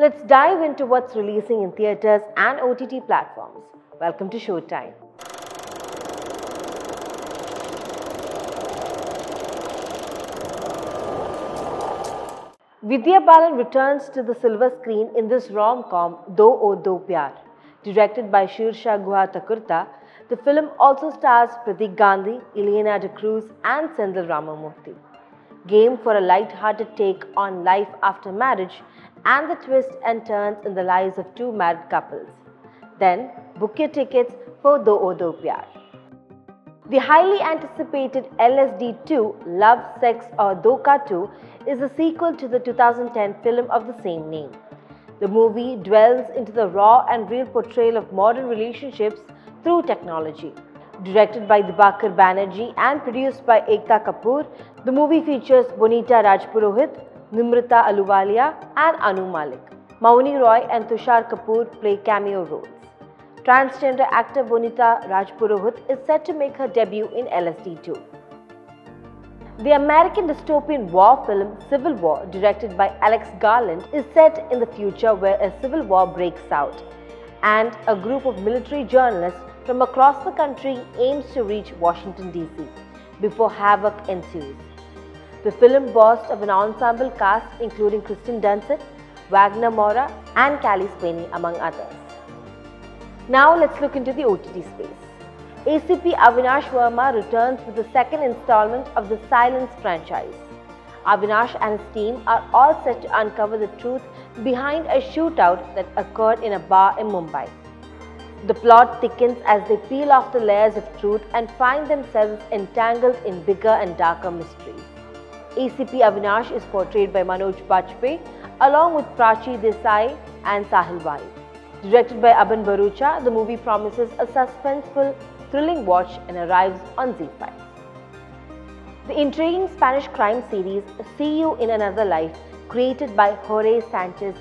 Let's dive into what's releasing in theaters and OTT platforms. Welcome to Showtime. Vidya Balan returns to the silver screen in this rom-com Do Aur Do Pyaar. Directed by Shirsha Guha the film also stars Pratik Gandhi, Ileana D'Cruz and Senthil Ramamurthy. Game for a light-hearted take on life after marriage and the twists and turns in the lives of two married couples. Then book your tickets for Do Aur Do Pyaar. The highly anticipated LSD 2 Love, Sex Aur Dhokha 2 is a sequel to the 2010 film of the same name. The movie dwells into the raw and real portrayal of modern relationships through technology. Directed by Dibakar Banerjee and produced by Ekta Kapoor, the movie features Bonita Rajpurohit, Nimrata Ahluwalia and Anu Malik. Mouni Roy and Tusshar Kapoor play cameo roles. Transgender actor Bonita Rajpurohit is set to make her debut in LSD 2. The American dystopian war film Civil War, directed by Alex Garland, is set in the future where a civil war breaks out and a group of military journalists from across the country aims to reach Washington DC before havoc ensues. The film boasts of an ensemble cast including Kirsten Dunst, Wagner Moura and Cailee Spaeny among others. Now let's look into the OTT space. ACP Avinash Verma returns with the second installment of the Silence franchise. Avinash and his team are all set to uncover the truth behind a shootout that occurred in a bar in Mumbai. The plot thickens as they peel off the layers of truth and find themselves entangled in bigger and darker mysteries. ACP Avinash is portrayed by Manoj Bajpayee along with Prachi Desai and Sahil Vaid. Directed by Aban Bharucha, the movie promises a suspenseful, thrilling watch and arrives on ZEE5. The intriguing Spanish crime series See You in Another Life, created by Jorge Sanchez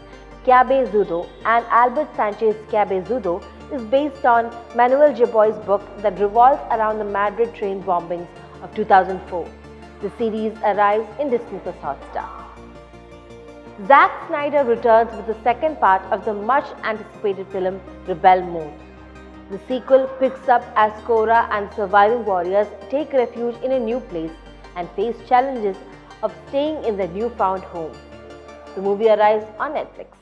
Cabezudo and Albert Sanchez Cabezudo, is based on Manuel Jabois's book that revolves around the Madrid train bombings of 2004. The series arrives in Disney Plus Hotstar. Zack Snyder returns with the second part of the much anticipated film Rebel Moon. The sequel picks up as Kora and surviving warriors take refuge in a new place and face challenges of staying in their newfound home. The movie arrives on Netflix.